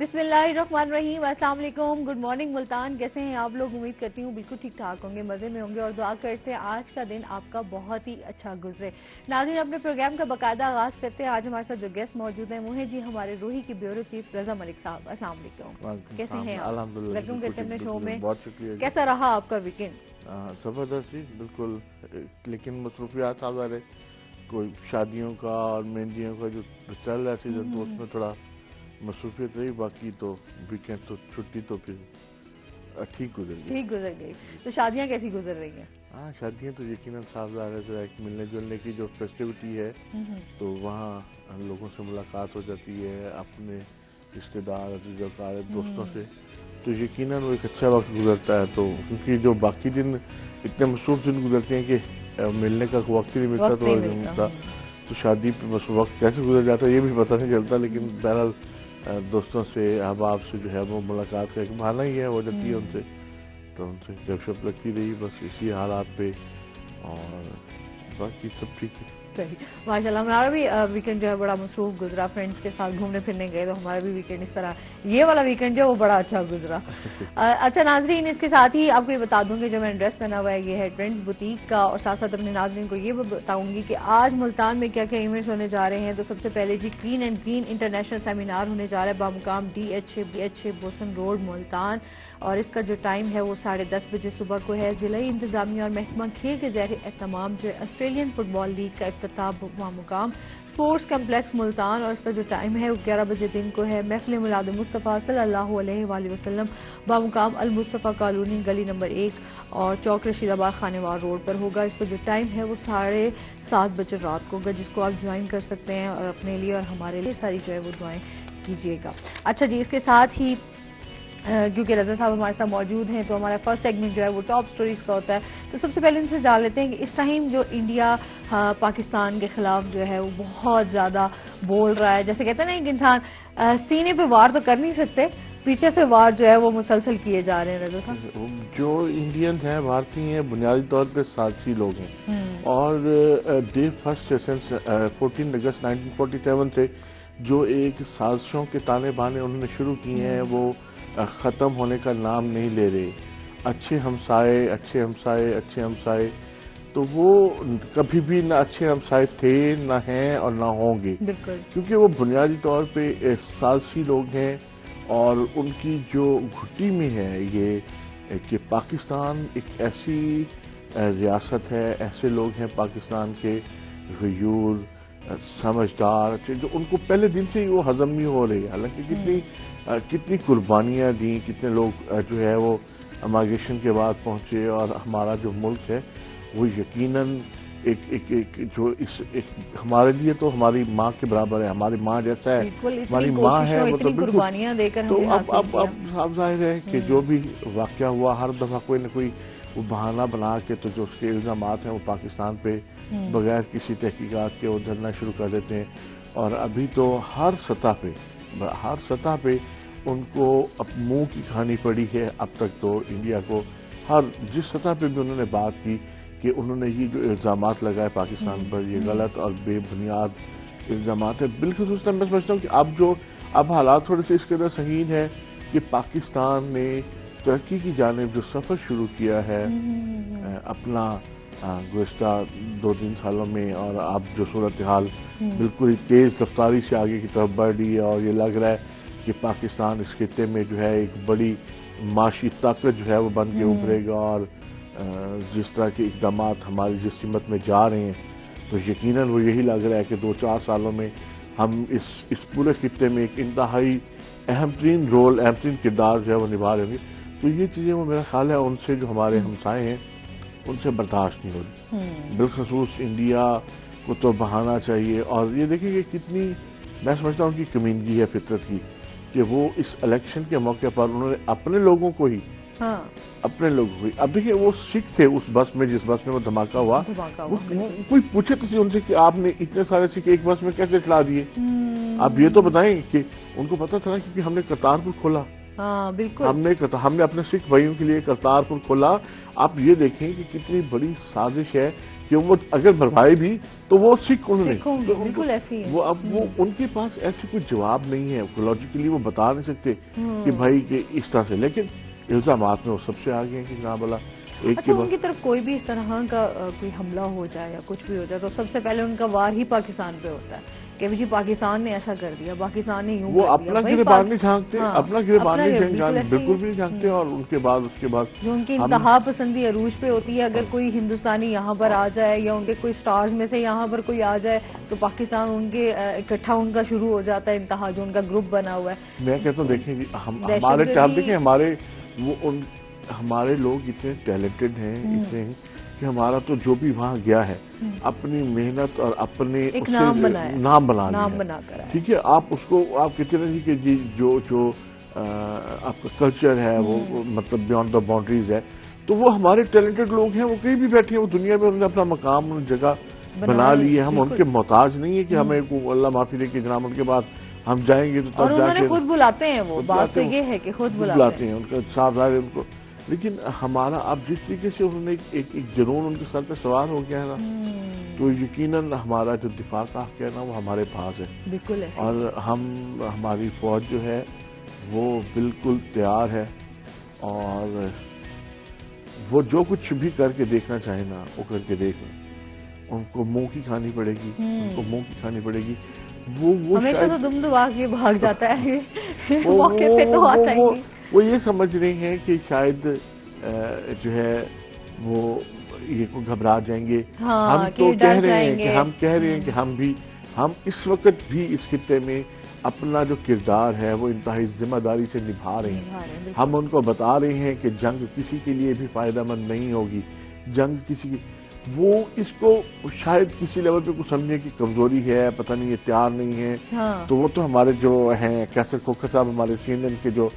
بسم اللہ الرحمن الرحیم السلام علیکم۔ Good morning Multan. کیسے ہیں آپ لوگ؟ امید کرتی ہوں بالکل ٹھیک ٹھاک ہوں گے مزے میں ہوں گے۔ اور دعا کرتے ہیں آج کا دن آپ کا بہت ہی اچھا گزرے۔ ناظرین اپنے پروگرام کا باقاعدہ آغاز کرتے ہیں۔ آج ہمارے ساتھ جو گیسٹ موجود ہیں وہ ہیں جی ہمارے روحی کی بیورو چیف رضا ملک صاحب۔ السلام علیکم۔ کیسے ہیں آپ؟ ویلکم کرتے ہیں اپنے شو میں۔ شکریہ کیسا رہا آپ کا ویکینڈ زبردست جی بالکل۔ لیکن مصروفیات آ رہے۔ کوئی شادیوں کا اور مہندیوں کا جو سیزن تو اس میں تھوڑا مصروفیت رہی باقی تو ویکینڈ تو چھٹی تو پھر ٹھیک گزر گئی۔ ٹھیک گزر گئی۔ تو شادیاں کیسی گزر رہی ہیں؟ ہاں شادیاں تو یقیناً صاف ظاہر ہے ذرا ایک ملنے جلنے کی جو فیسٹیوٹی ہے تو وہاں لوگوں سے ملاقات ہو جاتی ہے اپنے رشتے دار عزیز وقار دوستوں سے۔ تو یقیناً وہ ایک اچھا وقت گزرتا ہے تو کیونکہ جو باقی دن اتنے مصروف دن گزرتے ہیں کہ ملنے کا وقت ہی نہیں ملتا تو ملتا، ملتا تو شادی پہ بس وقت کیسے گزر جاتا ہے یہ بھی پتہ نہیں چلتا لیکن بہرحال دوستوں سے احباب سے جو ہے وہ ملاقات کا ایک بہانہ ہی ہے ہو جاتی ہے ان سے۔ تو ان سے گپ شپ لگتی رہی، بس اسی حالات پہ۔ اور باقی سب ٹھیک ہے۔ صحیح ماشاء اللہ ہمارا بھی ویکینڈ جو ہے، بڑا مصروف گزرا۔ فرینڈس کے ساتھ گھومنے پھرنے گئے، تو ہمارا بھی ویکینڈ اس طرح۔ یہ والا ویکینڈ جو ہے، وہ بڑا اچھا گزرا۔ اچھا ناظرین، اس کے ساتھ ہی آپ کو یہ بتا دوں گی جو میں ڈریس پہنا ہوا ہے، یہ ہے ٹرینڈز بوتیک کا۔ اور ساتھ ساتھ اپنے ناظرین کو یہ بھی بتاؤں گی کہ آج ملتان میں کیا کیا ایونٹس ہونے جا رہے ہیں۔ تو سب سے پہلے جی clean and green international seminar ہونے جا رہا ہے، بامقام D H A B H A Bosan road Multan. اور اس کا جو ٹائم ہے، وہ ساڑھے دس بجے صبح کو ہے۔ ضلعی انتظامیہ اور محکمہ کھیل کے زیر اہتمام جو ہے آسٹریلین فٹ بال لیگ کا افتتاح بامقام اسپورٹس کمپلیکس ملتان اور اس کا جو ٹائم ہے وہ گیارہ بجے دن کو ہے۔ محفل میلاد مصطفیٰ صلی اللہ علیہ وآلہ وسلم بامقام المصطفیٰ کالونی گلی نمبر ایک اور چوک رشید آباد خانوار روڈ پر ہوگا۔ اس کا جو ٹائم ہے وہ ساڑھے سات بجے رات کو ہوگا، جس کو آپ جوائن کر سکتے ہیں اور اپنے لیے اور ہمارے لیے ساری جو ہے وہ دعائیں کیجیے گا۔ اچھا جی اس کے ساتھ ہی کیونکہ رضا صاحب ہمارے ساتھ موجود ہیں تو ہمارا فرسٹ سیگمنٹ جو ہے وہ ٹاپ سٹوریز کا ہوتا ہے۔ تو سب سے پہلے ان سے جان لیتے ہیں کہ اس ٹائم جو انڈیا پاکستان کے خلاف جو ہے وہ بہت زیادہ بول رہا ہے۔ جیسے کہتے ہیں نا ایک انسان سینے پہ وار تو کر نہیں سکتے پیچھے سے وار جو ہے وہ مسلسل کیے جا رہے ہیں رضا صاحب۔ جو انڈین ہیں بھارتی ہیں بنیادی طور پہ سالسی لوگ ہیں۔ اور day first session fourteen August nineteen forty seven سے جو ایک سازشوں کے تانے بانے انہوں نے شروع کیے ہیں وہ ختم ہونے کا نام نہیں لے رہے۔ اچھے ہمسائے اچھے ہمسائے اچھے ہمسائے تو وہ کبھی بھی نہ اچھے ہمسائے تھے نہ ہیں اور نہ ہوں گے۔ کیونکہ وہ بنیادی طور پہ سالسی لوگ ہیں اور ان کی جو گھٹی میں ہے یہ کہ پاکستان ایک ایسی ریاست ہے ایسے لوگ ہیں پاکستان کے غیور سمجھدار جو ان کو پہلے دن سے ہی وہ ہضم نہیں ہو رہی حالانکہ کتنی کتنی قربانیاں دیں کتنے لوگ جو ہے وہ مائگریشن کے بعد پہنچے اور ہمارا جو ملک ہے وہ یقیناً ایک ایک ایک جو اس ایک ہمارے لیے تو ہماری ماں کے برابر ہے ہماری ماں جیسا ہے ہماری ماں ہے تو اب اب اب ظاہر ہے کہ جو بھی واقعہ ہوا ہر دفعہ کوئی نہ کوئی وہ بہانہ بنا کے تو جو اس کے الزامات ہیں وہ پاکستان پہ بغیر کسی تحقیقات کے وہ دھرنا شروع کر دیتے ہیں۔ اور ابھی تو ہر سطح پہ ہر سطح پہ ان کو اب منہ کی کھانی پڑی ہے اب تک تو انڈیا کو۔ ہر جس سطح پہ بھی انہوں نے بات کی کہ انہوں نے یہ جو الزامات لگائے پاکستان پر یہ غلط اور بے بنیاد الزامات ہیں بالخصوص میں سمجھتا ہوں کہ اب جو اب حالات تھوڑے سے اس کے اندر سنگین ہے کہ پاکستان نے ترقی کی جانب جو سفر شروع کیا ہے اپنا گزشتہ دو تین سالوں میں اور اب جو صورتحال بالکل ہی تیز رفتاری سے آگے کی طرف بڑھ رہی ہے اور یہ لگ رہا ہے کہ پاکستان اس خطے میں جو ہے ایک بڑی معاشی طاقت جو ہے وہ بن کے ابھرے گا اور جس طرح کے اقدامات ہماری جس سمت میں جا رہے ہیں تو یقیناً وہ یہی لگ رہا ہے کہ دو چار سالوں میں ہم اس اس پورے خطے میں ایک انتہائی اہم ترین رول اہم ترین کردار جو ہے وہ نبھا رہے ہوں گے۔ تو یہ چیزیں وہ میرا خیال ہے ان سے جو ہمارے ہمسائے ہیں ان سے برداشت نہیں ہو رہی۔ بالخصوص انڈیا کو تو بہانا چاہیے۔ اور یہ دیکھیں کہ کتنی میں سمجھتا ہوں کہ کمیونگی ہے فطرت کی۔ کہ وہ اس الیکشن کے موقع پر انہوں نے اپنے لوگوں کو ہی اپنے لوگوں کو ہی اب دیکھیں وہ سکھ تھے اس بس میں جس بس میں وہ دھماکہ ہوا کوئی پوچھے تو ان سے کہ آپ نے اتنے سارے سکھ ایک بس میں کیسے چلا دیے؟ آپ یہ تو بتائیں کہ ان کو پتا تھا نا کیونکہ ہم نے کرتارپور کھولا۔ بالکل۔ ہم نے ہم نے اپنے سکھ بھائیوں کے لیے کرتارپور کھولا۔ آپ یہ دیکھیں کہ کتنی بڑی سازش ہے۔ کہ وہ اگر بھروائے بھی تو وہ سکھ انہوں نے بالکل ایسی وہ اب وہ ان کے پاس ایسے کوئی جواب نہیں ہے۔ لوجیکلی وہ بتا نہیں سکتے۔ کہ بھائی کہ اس طرح سے۔ لیکن الزامات میں وہ سب سے آگے ہیں کہ بلا ایک اچھا ان کی طرف کوئی بھی اس طرح کا کوئی حملہ ہو جائے یا کچھ بھی ہو جائے تو سب سے پہلے ان کا وار ہی پاکستان پہ ہوتا ہے۔ کہ جی پاکستان نے ایسا کر دیا پاکستان نے یوں وہ کر دیا اپنا گربان پاک- نہیں جھانکتے ہاں، اپنا گربان اپنا نہیں جھانکتے بالکل ہے۔ بھی نہیں جھانکتے اور ان کے بعد اس کے بعد جو ان کی انتہا پسندی عروج پہ ہوتی ہے اگر کوئی ہندوستانی یہاں پر آ جائے یا ان کے کوئی سٹارز میں سے یہاں پر کوئی آ جائے تو پاکستان ان کے اکٹھا ان کا شروع ہو جاتا ہے انتہا جو ان کا گروپ بنا ہوا ہے میں کہتا ہوں دیکھیں جی ہمارے دیکھیں ہمارے ہمارے لوگ اتنے ٹیلنٹڈ ہیں اتنے ہیں کہ ہمارا تو جو بھی وہاں گیا ہے اپنی محنت اور اپنے نام بنایا۔ نام بنا لیا۔ نام ہے۔ بنا کر آیا۔ ٹھیک ہے آپ اس کو آپ کہتے ہیں کہ جی جو جو آپ کا کلچر ہے وہ مطلب بیانڈ دا باؤنڈریز ہے۔ تو وہ ہمارے ٹیلنٹڈ لوگ ہیں وہ کہیں بھی بیٹھے ہیں وہ دنیا میں انہوں نے اپنا مقام جگہ بنا لی ہے۔ ہم ان۔ کے محتاج نہیں ہے کہ ہمیں اللہ معافی دے کے جناب ان کے بعد ہم جائیں گے تو اور تب جا انہوں نے کے خود بلاتے ہیں وہ۔ بات تو ہیں، یہ ہے کہ خود بلاتے ہیں۔ ہیں ان کا صاف ظاہر ان کو لیکن ہمارا اب جس طریقے سے انہوں نے ایک ایک جنون ان کے سر پہ سوار ہو گیا ہے نا تو یقیناً ہمارا جو دفاع کا حق ہے نا وہ ہمارے پاس ہے۔ بالکل اور ہم ہماری فوج جو ہے وہ بالکل تیار ہے۔ اور وہ جو کچھ بھی کر کے دیکھنا چاہیں نا وہ کر کے دیکھ لیں۔ ان کو منہ کی کھانی پڑے گی۔ ان کو منہ کی کھانی پڑے گی۔ وہ ہمیشہ تو دم دبا کے بھاگ جاتا ہے۔ موقع پہ تو آتا ہی وہ- یہ سمجھ رہے ہیں کہ شاید جو ہے وہ یہ کو گھبرا جائیں گے۔ ہاں، ہم تو کہہ رہے ہیں کہ۔ ہم کہہ رہے ہیں کہ ہم بھی ہم اس وقت بھی اس خطے میں اپنا جو کردار ہے وہ انتہائی ذمہ داری سے نبھا رہے ہیں۔ ہم ان کو بتا رہے ہیں کہ جنگ کسی کے لیے بھی فائدہ مند نہیں ہوگی۔ جنگ کسی کی وہ اس کو شاید کسی لیول پہ کچھ سمجھنے کی کمزوری ہے پتہ نہیں یہ تیار نہیں ہے۔ ہاں۔ تو وہ تو ہمارے جو ہیں کیسر کھوکھر صاحب ہمارے سی این این کے جو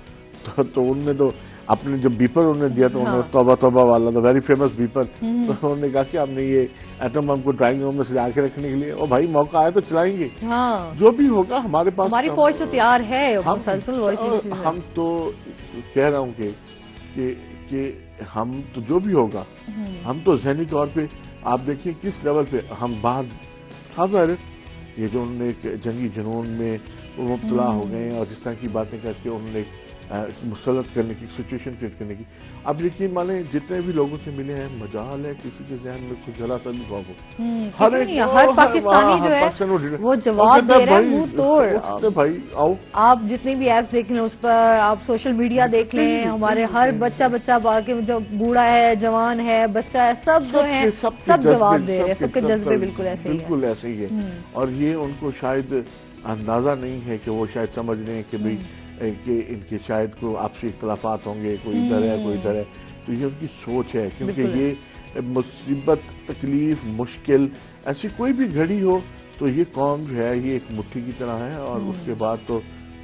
تو, ان نے تو اپنے جو بیپر انہوں نے دیا تو انہوں نے ہاں۔ توبہ توبہ والا تو ویری فیمس بیپر ہم۔ تو انہوں نے کہا کہ ہم نے یہ ایٹم بم کو ڈرائنگ روم میں سجا کے رکھنے کے لیے او بھائی موقع آئے تو چلائیں گے۔ ہاں۔ جو بھی ہوگا ہمارے پاس ہماری ہم- فوج تو تیار ہے ہم ہم تو کہہ رہا ہوں کہ ہم تو جو بھی ہوگا ہم تو ذہنی طور پہ آپ دیکھیں کس لیول پہ ہم بعد ہے، یہ جو انہوں نے جنگی جنون میں مبتلا ہو گئے ہیں اور جس طرح کی باتیں کر کے انہوں نے مسلط کرنے کی سچویشن کریٹ کرنے کی۔ اب یقین مانیں جتنے بھی لوگوں سے ملے ہیں مجال ہے کسی کے ذہن میں کچھ ذرا سا بھی خوف ہو۔ ہر ایک- ہر وہ پاکستانی جو ہے وہ- جواب دے رہا ہے منہ توڑ۔ بھائی آؤ۔ آپ جتنی بھی ایپس دیکھ لیں اس پر آپ سوشل میڈیا دیکھ لیں ہمارے ہر بچہ بچہ باقی جو بوڑھا ہے جوان ہے بچہ ہے سب جو ہیں سب جواب دے رہے ہیں سب کے جذبے بالکل ایسے ہی ہیں۔ بالکل ایسے ہی ہے۔ اور یہ ان کو شاید اندازہ نہیں ہے کہ وہ شاید سمجھ رہے ہیں کہ بھئی کہ ان کے شاید کوئی آپسی اختلافات ہوں گے کوئی ادھر ہے کوئی ادھر ہے۔ تو یہ ان کی سوچ ہے کیونکہ۔ یہ مصیبت تکلیف مشکل ایسی کوئی بھی گھڑی ہو تو یہ قوم جو ہے یہ ایک مٹھی کی طرح ہے۔ اور اس کے بعد تو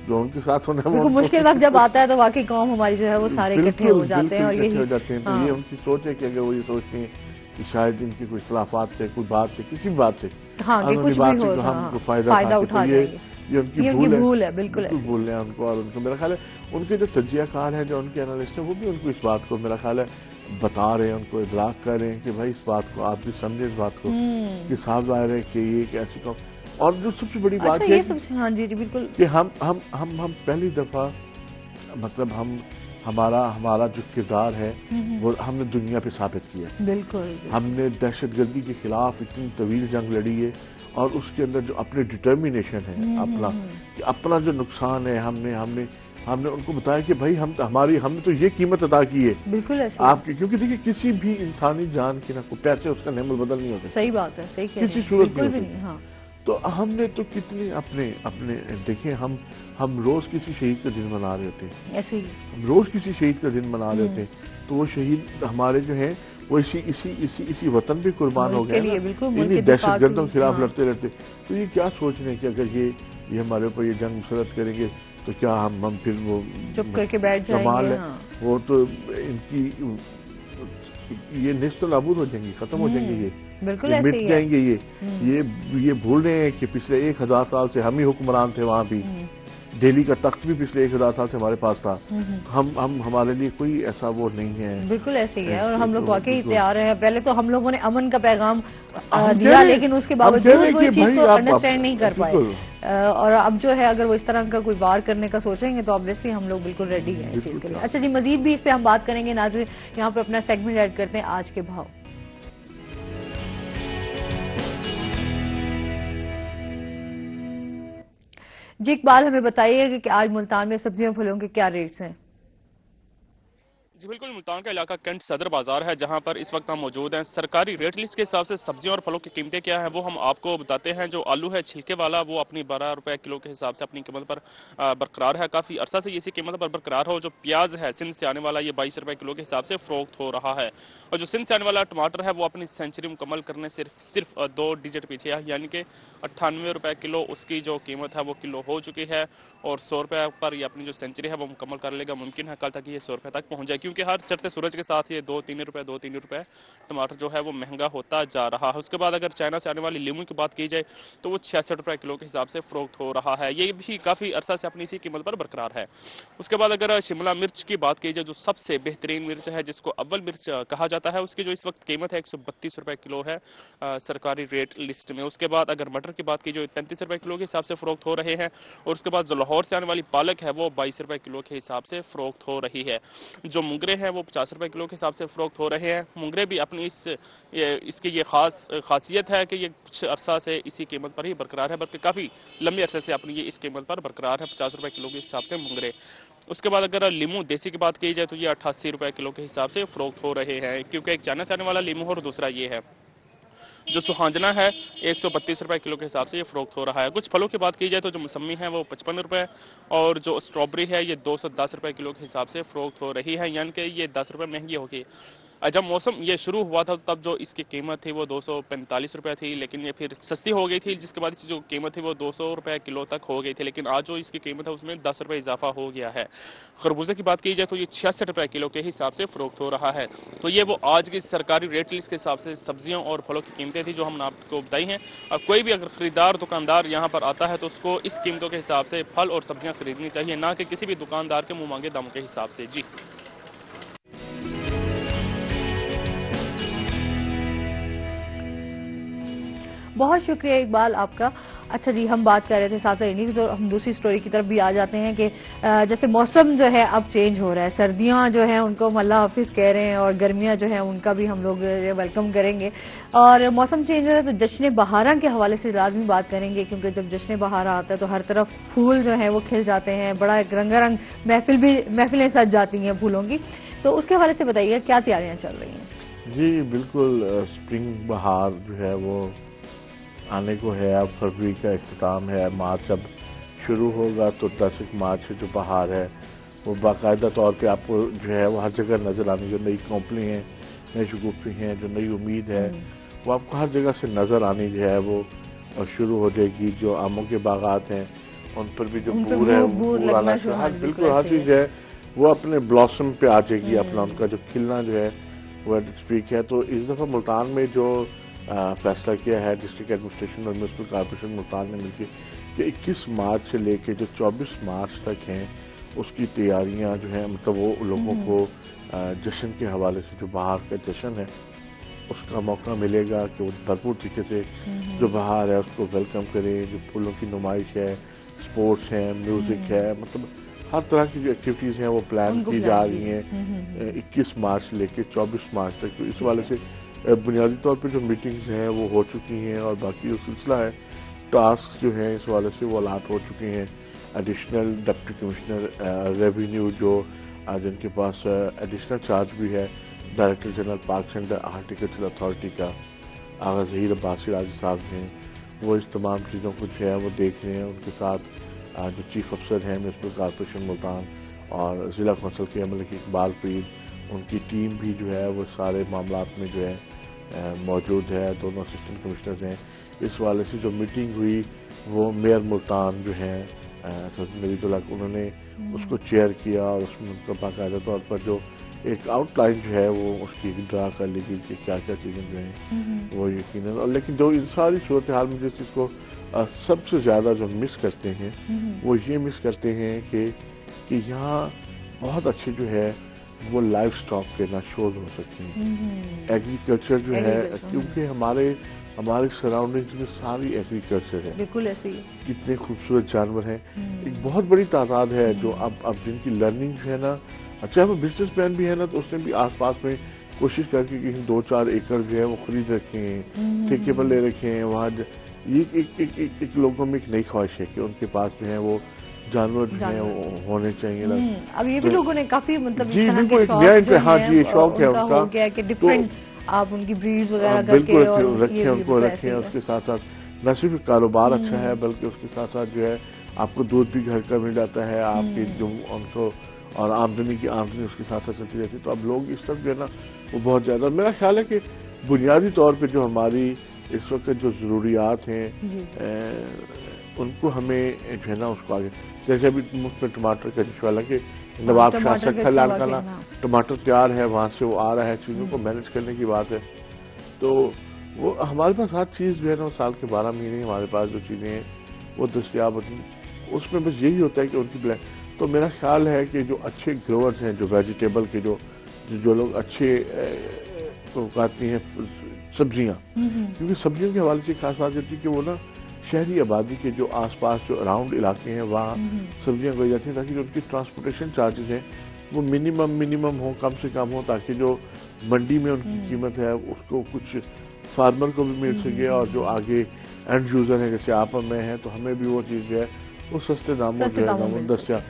جو ان کے ساتھ ہونا ہے مشکل وقت جب آتا ہے تو واقعی قوم ہماری جو ہے وہ سارے اکٹھے ہو جاتے ہیں اور یہی ہو جاتے ہیں۔ تو ہاں۔ یہ ان کی سوچ ہے کہ اگر وہ یہ سوچتے ہیں کہ شاید ان کے کوئی اختلافات سے کوئی بات سے کسی بھی بات سے ہاں ہم ہاں، کو فائدہ, اٹھا یہ یہ ان کی بھول ہے. ہے بالکل بھول ہے ان کو اور ان کو. میرا خیال ہے ان کے جو تجزیہ کار ہیں جو ان کے انالسٹ ہیں وہ بھی ان کو اس بات کو میرا خیال ہے بتا رہے ہیں ان کو ادراک کر رہے ہیں کہ بھائی اس بات کو آپ بھی سمجھیں اس بات کو۔ کہ صاف ظاہر ہے کہ یہ ایک ایسی قوم اور جو سب سے بڑی بات اچھا ہے یہ سب ہاں جی جی بالکل۔ کہ ہم ہم ہم ہم پہلی دفعہ مطلب ہم ہمارا ہمارا جو کردار ہے وہ ہم نے دنیا پہ ثابت کیا۔ بالکل۔ ہم نے دہشت گردی کے خلاف اتنی طویل جنگ لڑی ہے اور اس کے اندر جو اپنی ڈٹرمینیشن ہے اپنا کہ اپنا جو نقصان ہے ہم نے ہم نے ہم نے ان کو بتایا کہ بھائی ہم ہماری ہم نے تو یہ قیمت ادا کی ہے۔ بالکل آپ کی کیونکہ دیکھیے کسی بھی انسانی جان کی نہ کوئی پیسے اس کا نعمل بدل نہیں ہوتے۔ صحیح بات ہے صحیح کہہ کسی رہے ہیں۔ صورت۔ نہیں ہاں۔ تو ہم نے تو کتنے اپنے اپنے دیکھیں ہم ہم روز کسی شہید کا دن منا رہے ہوتے۔ ہیں ایسے ہی۔ ہم روز کسی شہید کا دن منا رہے ہوتے۔ ہیں تو وہ شہید ہمارے جو ہیں وہ اسی اسی اسی اسی وطن بھی قربان ہو گئے انہی دہشت گردوں کے خلاف ہاں۔ لڑتے رہتے۔ تو یہ کیا سوچ رہے ہیں کہ اگر یہ یہ ہمارے اوپر یہ جنگ مسلط کریں گے تو کیا ہم ہم پھر وہ چپ کر کے بیٹھ جائیں گے؟ ہاں۔ وہ تو ان کی یہ نشت و نابود ہو جائیں گی ختم ہو جائیں گے یہ۔ بالکل مٹ ہی ہے۔ جائیں گے یہ۔ یہ بھول رہے ہیں کہ پچھلے ایک ہزار سال سے ہم ہی حکمران تھے وہاں بھی۔ دہلی کا تخت بھی پچھلے ایک ہزار سال سے ہمارے پاس تھا۔ ہم ہم ہمارے لیے کوئی ایسا وہ نہیں ہے۔ بالکل ایسے ہی ہے اور ہم لوگ واقعی۔ تیار ہیں۔ پہلے تو ہم لوگوں نے امن کا پیغام دیا لیکن اس کے باوجود اس چیز کو انڈرسٹینڈ نہیں کر پائے۔ اور اب جو ہے اگر وہ اس طرح کا کوئی وار کرنے کا سوچیں گے تو آبویسلی ہم لوگ بالکل ریڈی ہیں اس چیز کے لیے۔ اچھا جی مزید بھی اس پہ ہم بات کریں گے۔ ناظرین یہاں پہ اپنا سیگمنٹ ایڈ کرتے ہیں۔ آج کے بھاؤ۔ جی اقبال ہمیں بتائیے کہ آج ملتان میں سبزیوں پھلوں کے کیا ریٹس ہیں؟ جی بالکل، ملتان کا علاقہ کنٹ صدر بازار ہے، جہاں پر اس وقت ہم موجود ہیں۔ سرکاری ریٹ لسٹ کے حساب سے سبزیوں اور پھلوں کی قیمتیں کیا ہیں، وہ ہم آپ کو بتاتے ہیں۔ جو آلو ہے، چھلکے والا، وہ اپنی بارہ روپے کلو کے حساب سے اپنی قیمت پر برقرار ہے۔ کافی عرصہ سے اسی قیمت پر برقرار ہو، جو پیاز ہے، سندھ سے آنے والا یہ بائیس روپے کلو کے حساب سے فروخت ہو رہا ہے۔ اور جو سندھ سے آنے والا ٹماٹر ہے، وہ اپنی سینچری مکمل کرنے صرف صرف دو ڈیجٹ پیچھے ہے۔ یعنی کہ اٹھانوے روپے کلو اس کی جو قیمت ہے، وہ کلو ہو چکی ہے۔ اور سو روپے پر یہ اپنی جو سینچری ہے، وہ مکمل کر لے گا، ممکن ہے کل تک یہ سو روپے تک پہنچ جائے۔ کیونکہ ہر چڑھتے سورج کے ساتھ یہ دو تین روپے، دو تین روپے ٹماٹر جو ہے وہ مہنگا ہوتا جا رہا ہے۔ اس کے بعد اگر چائنا سے آنے والی لیمو کی بات کی جائے تو وہ چھیاسٹھ روپے کلو کے حساب سے فروخت ہو رہا ہے۔ یہ بھی کافی عرصہ سے اپنی اسی قیمت پر برقرار ہے۔ اس کے بعد اگر شملہ مرچ کی بات کی جائے جو سب سے بہترین مرچ ہے، جس کو اول مرچ کہا جاتا ہے، اس کی جو اس وقت قیمت ہے ایک سو بتیس روپے کلو ہے سرکاری ریٹ لسٹ میں۔ اس کے بعد اگر مٹر کی بات کی جو تینتیس روپے کلو کے حساب سے فروخت ہو رہے ہیں۔ اور اس کے بعد جو لاہور سے آنے والی پالک ہے، وہ بائیس روپے کلو کے حساب سے فروخت ہو رہی ہے۔ جو مونگرے ہیں، وہ پچاس روپے کلو کے حساب سے فروخت ہو رہے ہیں۔ مونگرے بھی اپنی اس اس کی یہ خاص، خاصیت ہے کہ یہ کچھ عرصہ سے اسی قیمت پر ہی برقرار ہے، بلکہ کافی لمبے عرصے سے اپنی یہ اس قیمت پر برقرار ہے، پچاس روپے کلو کے حساب سے مونگرے۔ اس کے بعد اگر لیمو دیسی کی بات کی جائے تو یہ اٹھاسی روپے کلو کے حساب سے فروخت ہو رہے ہیں، کیونکہ ایک چائنا سے آنے والا لیمو اور دوسرا یہ ہے۔ جو سہانجنا ہے، ایک سو بتیس روپے کلو کے حساب سے یہ فروخت ہو رہا ہے۔ کچھ پھلوں کی بات کی جائے تو جو مسمی ہے وہ پچپن روپے اور جو اسٹرابری ہے یہ دو سو دس روپے کلو کے حساب سے فروخت ہو رہی ہے یعنی کہ یہ دس روپے مہنگی ہوگی۔ جب موسم یہ شروع ہوا تھا، تب جو اس کی قیمت تھی وہ دو سو پینتالیس روپے تھی، لیکن یہ پھر سستی ہو گئی تھی، جس کے بعد اس کی جو قیمت تھی وہ دو سو روپے کلو تک ہو گئی تھی، لیکن آج جو اس کی قیمت ہے، اس میں دس روپے اضافہ ہو گیا ہے۔ خربوزے کی بات کی جائے تو یہ چھیاسٹھ روپے کلو کے حساب سے فروخت ہو رہا ہے۔ تو یہ وہ آج کی سرکاری ریٹ لسٹ کے حساب سے سبزیوں اور پھلوں کی قیمتیں تھی جو ہم نے آپ کو بتائی ہیں۔ اور کوئی بھی اگر خریدار، دکاندار یہاں پر آتا ہے تو اس کو اس قیمتوں کے حساب سے پھل اور سبزیاں خریدنی چاہیے، نہ کہ کسی بھی دکاندار کے منہ مانگے داموں کے حساب سے۔ جی۔ بہت شکریہ اقبال، آپ کا۔ اچھا جی ہم بات کر رہے تھے ساتھ انہی کی تو ہم دوسری سٹوری کی طرف بھی آ جاتے ہیں کہ جیسے موسم جو ہے اب چینج ہو رہا ہے۔ سردیاں جو ہیں ان کو ہم اللہ حافظ کہہ رہے ہیں اور گرمیاں جو ہیں ان کا بھی ہم لوگ ویلکم کریں گے۔ اور موسم چینج ہو رہا ہے تو جشن بہارا کے حوالے سے لازمی بات کریں گے، کیونکہ جب جشن بہارا آتا ہے تو ہر طرف پھول جو ہیں وہ کھل جاتے ہیں۔ بڑا ایک رنگا رنگ محفل بھی، محفلیں سج جاتی ہیں پھولوں کی۔ تو اس کے حوالے سے بتائیے، کیا تیاریاں چل رہی ہیں؟ جی بالکل سپرنگ بہار جو ہے وہ آنے کو ہے اب فروری کا اختتام ہے مارچ اب شروع ہوگا تو دس مارچ سے جو بہار ہے وہ باقاعدہ طور پہ آپ کو جو ہے وہ ہر جگہ نظر آنی جو نئی کمپنی ہیں نئی شگوفی ہیں جو نئی امید ہے وہ آپ کو ہر جگہ سے نظر آنی جو ہے وہ شروع ہو جائے گی جو آموں کے باغات ہیں ان پر بھی جو بور ہے بور- آنا ہاں بالکل ہر۔ چیز ہے وہ اپنے بلاسم پہ آ جائے گی اپنا ان کا جو کھلنا جو ہے وہ اسپیک ہے۔ تو اس دفعہ ملتان میں جو فیصلہ کیا ہے ڈسٹرکٹ ایڈمنسٹریشن اور میونسپل کارپوریشن ملتان نے مل کے کہ اکیس مارچ سے لے کے جو چوبیس مارچ تک ہیں اس کی تیاریاں جو ہیں مطلب وہ لوگوں کو جشن کے حوالے سے جو باہر کا جشن ہے اس کا موقع ملے گا کہ وہ بھرپور طریقے سے جو باہر ہے اس کو ویلکم کریں جو پھولوں کی نمائش ہے سپورٹس ہیں میوزک ہے مطلب ہر طرح کی جو ایکٹیویٹیز ہیں وہ پلان کی جا رہی ہیں۔ اکیس مارچ لے کے چوبیس مارچ تک۔ تو اس والے سے بنیادی طور پہ جو میٹنگز ہیں، وہ ہو چکی ہیں اور باقی جو سلسلہ ہے ٹاسک جو ہیں، اس والے سے وہ الاٹ ہو چکے ہیں۔ ایڈیشنل ڈپٹی کمشنر ریونیو جو جن کے پاس ایڈیشنل چارج بھی ہے director general parks and horticulture authority کا۔ آغا ظہیر عباسی راجی صاحب ہیں۔ وہ اس تمام چیزوں کو جو ہے، وہ دیکھ رہے ہیں۔ ان کے ساتھ جو چیف افسر ہیں میونسپل کارپوریشن ملتان اور ضلع کونسل کے عمل کی اقبال پیر۔ ان کی ٹیم بھی جو ہے وہ سارے معاملات میں جو ہے موجود ہے دونوں اسسٹنٹ کمشنرز ہیں۔ اس والے سے جو میٹنگ ہوئی وہ میئر ملتان جو ہیں نوید اللہ انہوں نے اس کو چیئر کیا اور اس میں باقاعدہ طور پر جو ایک آؤٹ لائن جو ہے وہ اس کی ڈرا کر لی گئی کہ کیا کیا چیزیں جو ہیں وہ یقیناً۔ اور لیکن جو ان ساری صورتحال میں جس چیز کو سب سے زیادہ جو مس کرتے ہیں وہ یہ مس کرتے ہیں کہ کہ یہاں بہت اچھے جو ہے وہ لائف سٹاک کے نہ شوز ہو سکتے ہیں ہم، ایگریکلچر جو ہے کیونکہ ہمارے ہمارے سراؤنڈنگز میں ساری ایگریکلچر ہے۔ بالکل ایسے ہی کتنے خوبصورت جانور ہیں۔ ایک بہت بڑی تعداد ہے جو اب اب جن کی لرننگ جو ہے نا اچھا وہ بزنس مین بھی ہے نا تو اس نے بھی آس پاس میں کوشش کر کے کہیں دو چار ایکڑ جو ہے وہ خرید رکھے ہیں ٹھیکے پر لے رکھے ہیں وہاں یہ ایک ایک ایک ایک لوگوں میں ایک نئی خواہش ہے کہ ان کے پاس جو ہے وہ جانور ہونے چاہیے۔ اب یہ بھی لوگوں نے کافی مطلب جی، بالکل ایک نیا ہاں جی، یہ شوق ہے ان کا۔ ہو گیا کہ ڈفرینٹ آپ ان کی بریڈز وغیرہ ہاں، کر کے بالکل رکھیں ان کو رکھیں اس۔ کے ساتھ ساتھ۔ نہ صرف کاروبار اچھا ہے بلکہ اس کے ساتھ ساتھ جو ہے آپ کو دودھ بھی گھر کا مل جاتا ہے آپ کی جو ان کو اور آمدنی کی آمدنی اس کے ساتھ ساتھ چلتی رہتی ہے۔ تو اب لوگ اس طرف جو ہے نا وہ بہت زیادہ میرا خیال ہے کہ بنیادی طور پہ جو ہماری اس وقت جو ضروریات ہیں جی۔ ان کو ہمیں جو ہے نا اس کو آگے جیسے ابھی مفت میں ٹماٹر کا جس والا کہ نواب شاہ سکھا لال کرنا۔ ٹماٹر تیار ہے وہاں سے وہ آ رہا ہے چیزوں کو مینج کرنے کی بات ہے۔ تو وہ ہمارے پاس ہر چیز جو ہے نا سال کے بارہ مہینے ہمارے پاس جو چیزیں ہیں وہ دستیاب ہوتی ہیں۔ اس میں بس یہی ہوتا ہے کہ ان کی بلین تو میرا خیال ہے کہ جو اچھے گروورز ہیں جو ویجیٹیبل کے جو جو- لوگ اچھے اگاتی ہیں سبزیاں۔ کیونکہ سبزیوں کے حوالے سے خاص بات ہوتی ہے کہ وہ نا شہری آبادی کے جو آس پاس جو اراؤنڈ علاقے ہیں وہاں سبزیاں اگائی جاتی ہیں تاکہ جو ان کی ٹرانسپورٹیشن چارجز ہیں وہ منیمم منیمم ہو کم سے کم ہو تاکہ جو منڈی میں ان کی۔ قیمت ہے اس کو کچھ فارمر کو بھی مل سکے اور جو آگے اینڈ یوزر ہیں جیسے آپ میں ہیں تو ہمیں بھی وہ چیز جو ہے وہ سستے داموں جو ہے۔ دستیاب۔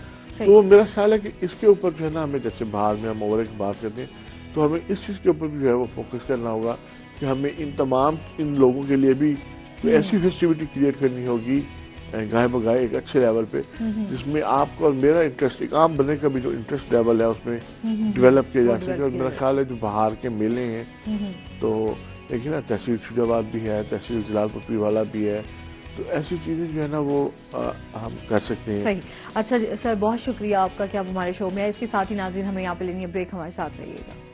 تو میرا خیال ہے کہ اس کے اوپر جو ہے نا ہمیں جیسے باہر میں ہم اوور ایک بات کرتے ہیں تو ہمیں اس چیز کے اوپر بھی جو ہے وہ فوکس کرنا ہوگا کہ ہمیں ان تمام ان لوگوں کے لیے بھی کوئی ایسی فیسٹیوٹی کریٹ کرنی ہوگی اہ، گائے بگائے ایک اچھے لیول پہ جس میں آپ کو اور میرا انٹرسٹ ایک عام بننے کا بھی جو انٹرسٹ لیول ہے اس میں ڈیولپ کیا جا سکے اور میرا۔ خیال ہے جو باہر کے میلے ہیں تو دیکھیں نا تحصیل شجہ آباد بھی ہے تحصیل جلال پتری والا بھی ہے تو ایسی چیزیں جو ہے نا وہ ہم کر سکتے ہیں۔ صحیح۔ اچھا جی، سر بہت شکریہ آپ کا کہ آپ ہمارے شو میں اس کے ساتھ ہی ناظرین ہمیں یہاں پہ لینی ہے بریک ہمارے ساتھ رہیے گا۔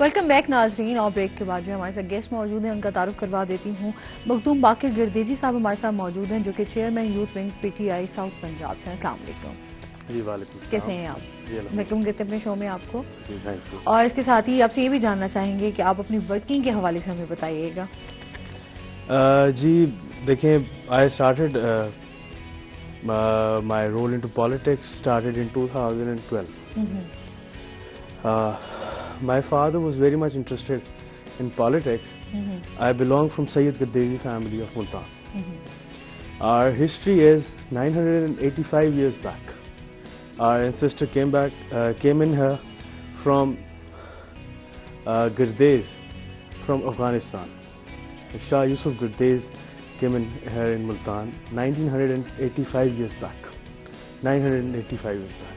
ویلکم بیک ناظرین اور بریک کے بعد جو ہمارے ساتھ گیسٹ موجود ہیں ان کا تعارف کروا دیتی ہوں۔ مخدوم باقر گردیجی صاحب ہمارے ساتھ موجود ہیں جو کہ chairman youth wing P T I south Punjab سے ہیں۔ السلام علیکم۔ جی وعلیکم کیسے ہیں آپ؟ ویلکم ہیں اپنے شو میں آپ کو؟ جی اور اس کے ساتھ ہی آپ سے یہ بھی جاننا چاہیں گے کہ آپ اپنی ورکنگ کے حوالے سے ہمیں بتائیے گا۔ جی دیکھیں I started my role in to politics started in two and twelve my father was very much interested in politics. Mm -hmm. I belong from Sayyid Gaddezi family of Multan. Mm -hmm. Our history is 985 years back. Our ancestor came back, uh, came in here from uh, from Afghanistan. Shah Yusuf Gurdez came in here in Multan 1985 years back. 985 years back.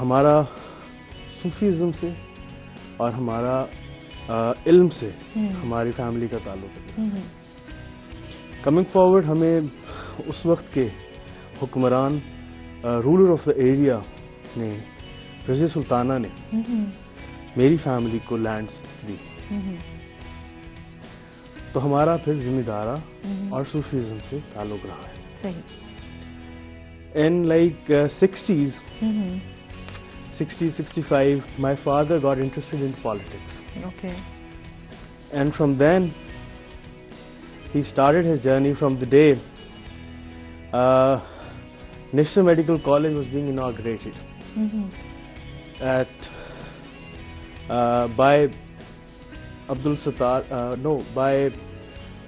ہمارا Sufism سے اور ہمارا علم سے ہماری family کا تعلق ہے۔ کمنگ فارورڈ ہمیں اس وقت کے حکمران رولر آف دا ایریا نے رضی سلطانہ نے میری فیملی کو لینڈس دی۔ تو ہمارا پھر ذمہ دارہ اور صوفیزم سے تعلق رہا ہے۔ صحیح۔ In like sixties 60, 65, my father got interested in politics. Okay. And from then, he started his journey from the day uh, Medical College was being inaugurated mm -hmm. at uh, by Abdul Sattar, uh, no, by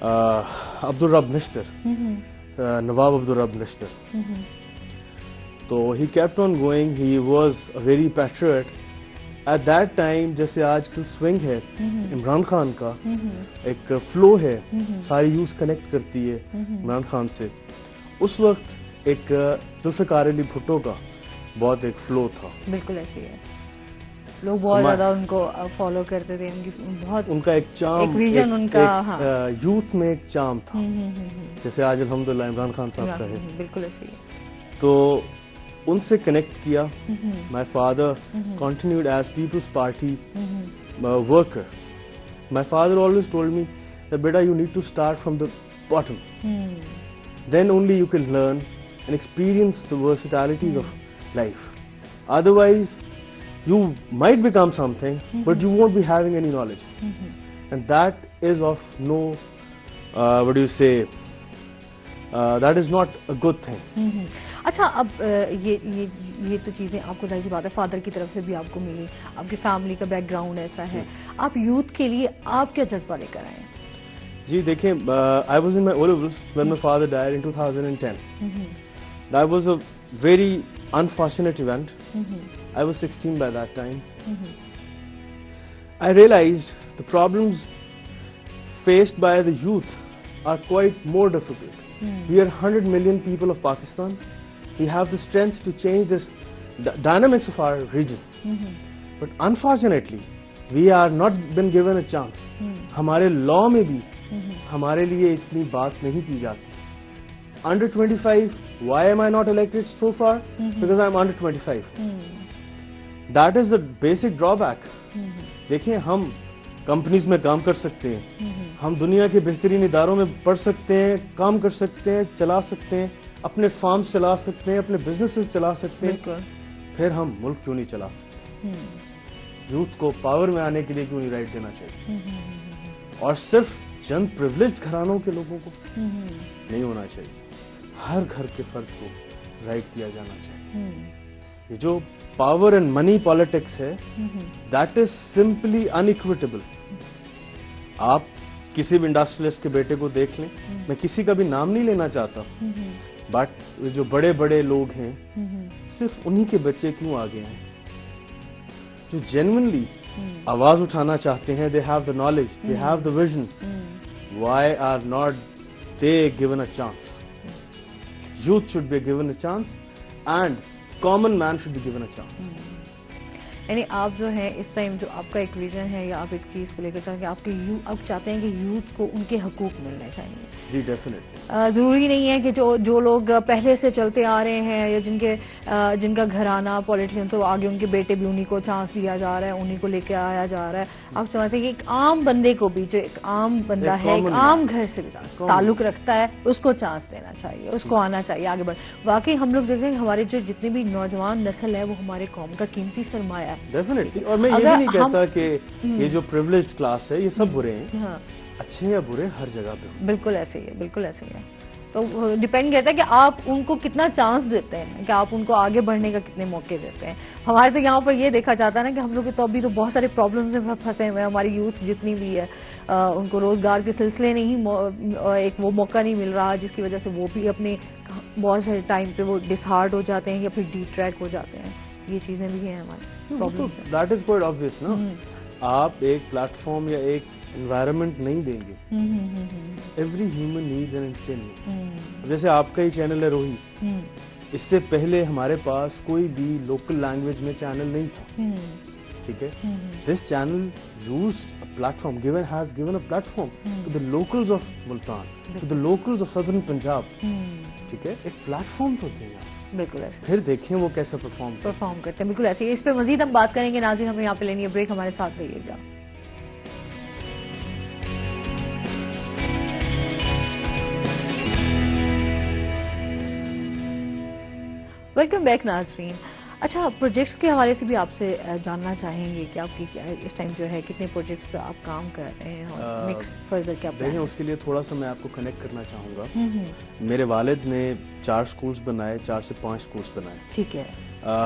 uh, Abdul Rab Nishtar, mm -hmm. Uh, Nawab Abdul Rab Nishtar. Mm -hmm. تو he kept on going he was very patriot at that time جیسے آج کل swing ہے عمران خان کا ایک flu ہے ساری use connect کرتی ہے عمران خان سے۔ اس وقت ایک زلفکار علی بھٹو کا بہت ایک فلو تھا۔ بالکل ایسے ہی ہے۔ لوگ بہت زیادہ ان کو فالو کرتے تھے ان بہت ان کا ایک چام ویژن ان کا یوتھ ہاں۔ میں ایک چام تھا۔ جیسے آج الحمدللہ عمران خان صاحب کا ہے۔ بالکل ایسے ہی تو ان سے کنیکٹ کیا. My father continued as People's Party worker my father always told me beta you need to start from the bottom then only you can learn and experience the versatilities of life otherwise you might become something but you won't be having any knowledge and that is of no would you say that is not a good thing اچھا اب یہ تو چیزیں آپ کو ظاہر بات ہے فادر کی طرف سے بھی آپ کو ملی آپ کی فیملی کا بیک گراؤنڈ ایسا ہے آپ یوتھ کے لیے آپ کیا جذبہ لے کر آئے ہیں جی دیکھیں I was in my olives when my father died in 2010 that was a very unfortunate event I was sixteen by that time I realized the problems faced by the youth are quite more difficult we are hundred million people of Pakistan we have the strength to change this dynamics of our region but unfortunately we are not been given a chance ہمارے لا میں بھی hmm. ہمارے لیے اتنی بات نہیں کی جاتی. Under twenty five why am I not elected so far because I am under twenty five that is the basic drawback دیکھیں ہم کمپنیز میں کام کر سکتے ہیں۔ ہم دنیا کے بہترین اداروں میں پڑھ سکتے ہیں کام کر سکتے ہیں چلا سکتے ہیں اپنے فارم چلا سکتے ہیں اپنے بزنسز چلا سکتے ہیں۔ پھر ہم ملک کیوں نہیں چلا سکتے؟ یوتھ کو پاور میں آنے کے لیے کیوں نہیں رائٹ دینا چاہیے؟ اور صرف چند پرولیج گھرانوں کے لوگوں کو نہیں ہونا چاہیے۔ ہر گھر کے فرد کو رائٹ دیا جانا چاہیے۔ یہ جو پاور اینڈ منی پالیٹکس ہے دیٹ از سمپلی انکویٹیبل آپ کسی بھی انڈسٹریلسٹ کے بیٹے کو دیکھ لیں میں کسی کا بھی نام نہیں لینا چاہتا۔ بٹ جو بڑے بڑے لوگ ہیں صرف انہی کے بچے کیوں آگے ہیں؟ جو جینونلی آواز اٹھانا چاہتے ہیں they have the knowledge they have the vision why are not they given a chance youth should be given a chance and common man should be given a chance یعنی آپ جو ہیں اس ٹائم جو آپ کا ایک ویژن ہے یا آپ ایک چیز کو لے کر چاہیں گے آپ کے آپ چاہتے ہیں کہ یوتھ کو ان کے حقوق ملنے چاہیے۔ جی ڈیفینیٹلی ضروری نہیں ہے کہ جو جو لوگ پہلے سے چلتے آ رہے ہیں یا جن کے جن کا گھرانہ پالیٹیشن تو آگے ان کے بیٹے بھی انہیں کو چانس دیا جا رہا ہے انہیں کو لے کے آیا جا رہا ہے۔ آپ چاہتے ہیں کہ ایک عام بندے کو بھی جو ایک عام بندہ ہے ایک عام گھر سے تعلق رکھتا ہے اس کو چانس دینا چاہیے اس کو آنا چاہیے آگے بڑھ۔ واقعی ہم لوگ دیکھتے ہیں ہمارے جو جتنے بھی نوجوان نسل ہے وہ ہمارے قوم کا قیمتی سرمایہ ہے اور میں یہ بھی نہیں کہتا کہ یہ جو پریولیجڈ کلاس ہے یہ سب برے ہیں۔ ہاں۔ اچھے یا برے ہر جگہ پہ بالکل ایسے ہی ہے بالکل ایسے ہی ہے۔ تو ڈیپینڈ کہتا ہے کہ آپ ان کو کتنا چانس دیتے ہیں کہ آپ ان کو آگے بڑھنے کا کتنے موقع دیتے ہیں۔ ہمارے تو یہاں پر یہ دیکھا جاتا ہے نا کہ ہم لوگ تو ابھی تو بہت سارے پرابلمس میں پھنسے ہوئے ہیں۔ ہماری یوتھ جتنی بھی ہے ان کو روزگار کے سلسلے نہیں ایک وہ موقع نہیں مل رہا جس کی وجہ سے وہ بھی اپنے بہت سارے ٹائم پہ وہ ڈس ہارڈ ہو جاتے ہیں یا پھر ڈی ٹریک ہو جاتے ہیں۔ یہ چیزیں بھی ہیں ہماری۔ دیٹ از کوائٹ آبویس نا آپ ایک پلیٹ فارم یا ایک انوائرمنٹ نہیں دیں گے۔ Every human needs and channel جیسے آپ کا ہی چینل ہے روہی اس سے پہلے ہمارے پاس کوئی بھی لوکل لینگویج میں چینل نہیں تھا۔ ٹھیک ہے؟ This channel use platform given has given a platform to the locals of Multan to the locals of southern Punjab ٹھیک ہے؟ ایک پلیٹ فارم تو دیں گے بالکل ایسے۔ پھر دیکھیں وہ کیسا پرفارم پرفارم کرتے ہیں۔ بالکل ایسے۔ ہی اس پہ مزید ہم بات کریں گے۔ ناظرین ہمیں یہاں پہ لینی ہے بریک۔ ہمارے ساتھ رہیے گا۔ ویلکم بیک ناظرین۔ اچھا پروجیکٹس کے حوالے سے بھی آپ سے جاننا چاہیں گے کہ آپ کی اس ٹائم جو ہے کتنے پروجیکٹس پہ آپ کام کر رہے ہیں اور نیکسٹ فردر کیا دیکھیں اس کے لیے تھوڑا سا میں آپ کو کنیکٹ کرنا چاہوں گا۔ میرے والد نے چار سکولز بنائے چار سے پانچ سکولز بنائے۔ ٹھیک ہے۔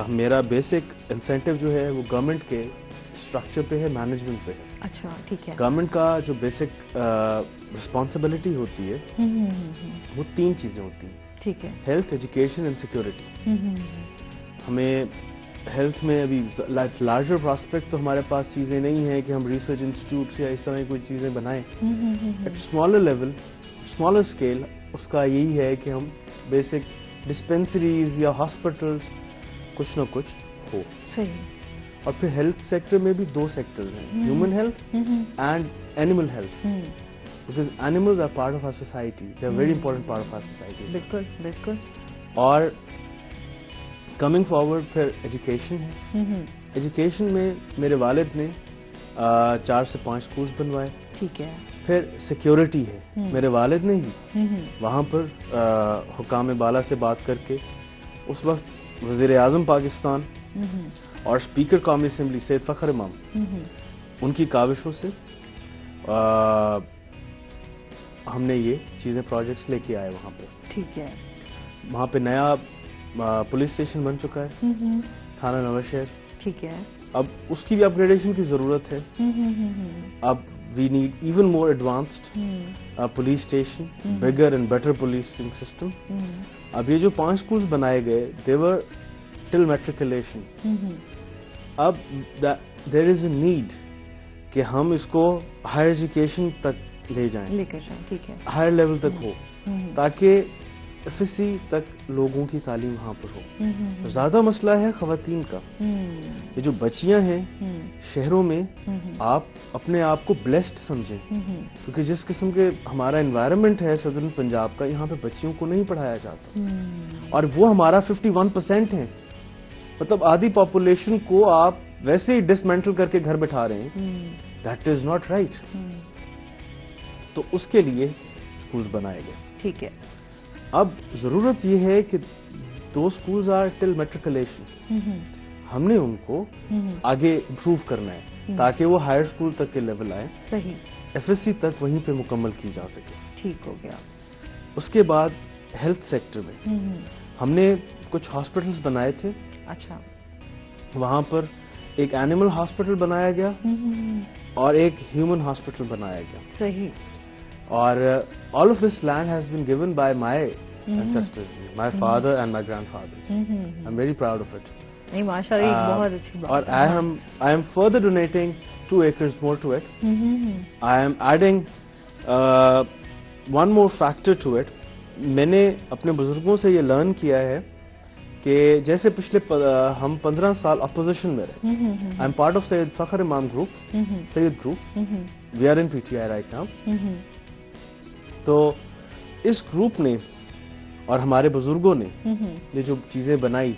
میرا بیسک انسینٹیو جو ہے وہ گورنمنٹ کے اسٹرکچر پہ ہے مینجمنٹ پہ ہے۔ اچھا ٹھیک ہے۔ گورنمنٹ کا جو بیسک رسپانسبلٹی ہوتی ہے وہ تین چیزیں ہوتی ہیں۔ ٹھیک ہے۔ ہیلتھ ایجوکیشن اینڈ سیکیورٹی ہمیں ہیلتھ میں ابھی لائف لارجر پراسپیکٹ تو ہمارے پاس چیزیں نہیں ہیں کہ ہم ریسرچ انسٹیٹیوٹس یا اس طرح کی کوئی چیزیں بنائیں. At smaller level smaller scale اس کا یہی ہے کہ ہم بیسک ڈسپینسریز یا ہاسپٹلس کچھ نہ کچھ ہو۔ اور پھر ہیلتھ سیکٹر میں بھی دو سیکٹر ہیں human health and animal health because animal are part of our society they are very important part of our society بالکل بالکل۔ اور کمنگ فارورڈ پھر ایجوکیشن ہے۔ ایجوکیشن میں میرے والد نے چار سے پانچ اسکولس بنوائے۔ ٹھیک ہے۔ پھر سیکیورٹی ہے۔ میرے والد نے ہی وہاں پر حکام بالا سے بات کر کے اس وقت وزیر اعظم پاکستان اور اسپیکر قومی اسمبلی سید فخر امام۔ ان کی کاوشوں سے ہم نے یہ چیزیں پروجیکٹس لے کے آئے وہاں پہ۔ ٹھیک ہے۔ وہاں پہ نیا پولیس اسٹیشن بن چکا ہے۔ تھانہ نواں شہر۔ ٹھیک ہے۔ اب اس کی بھی اپ گریڈیشن کی ضرورت ہے۔ اب we need even more advanced police station. Bigger and better policing system اب یہ جو پانچ اسکولس بنائے گئے دیور ٹل میٹریکولیشن اب دیر از اے نیڈ کہ ہم اس کو ہائر ایجوکیشن تک لے جائیں۔ لے کر جائیں ٹھیک ہے۔ ہائر لیول تک ہو تاکہ ایف ایس سی تک لوگوں کی تعلیم وہاں پر ہو۔ زیادہ مسئلہ ہے خواتین کا۔ یہ جو بچیاں ہیں شہروں میں آپ اپنے آپ کو بلیسڈ سمجھیں۔ کیونکہ جس قسم کے ہمارا انوائرمنٹ ہے صدرن پنجاب کا یہاں پہ بچیوں کو نہیں پڑھایا جاتا۔ اور وہ ہمارا 51% ون پرسینٹ ہے مطلب آدھی پاپولیشن کو آپ ویسے ہی ڈسمینٹل کر کے گھر بٹھا رہے ہیں۔ دیٹ از ناٹ رائٹ تو اس کے لیے اسکولز بنائے گئے۔ ٹھیک ہے۔ اب ضرورت یہ ہے کہ دو اسکولز آر ٹل ہوں ہم نے ان کو آگے امپروو کرنا ہے۔ تاکہ وہ ہائر اسکول تک کے لیول آئے صحیح۔ ایف ایس سی تک وہیں پہ مکمل کی جا سکے۔ ٹھیک ہو گیا۔ اس کے بعد ہیلتھ سیکٹر میں۔ ہم نے کچھ ہاسپٹلس بنائے تھے۔ اچھا۔ وہاں پر ایک اینیمل ہاسپٹل بنایا گیا اور ایک ہیومن ہاسپٹل بنایا گیا۔ صحیح۔ اور all of this land has been given by my. Ancestors my father and my grandfather I am very proud of it نہیں ماشاء اللہ بہت اچھی بات اور I. Am I am further donating two acres more to it I am adding one more factor to it میں نے اپنے بزرگوں سے یہ لرن کیا ہے کہ جیسے پچھلے ہم پندرہ سال اپوزیشن میں رہے۔ I am part of Syed Fakhar Imam group Syed group we are in P T I right now تو اس گروپ نے اور ہمارے بزرگوں نے یہ جو چیزیں بنائی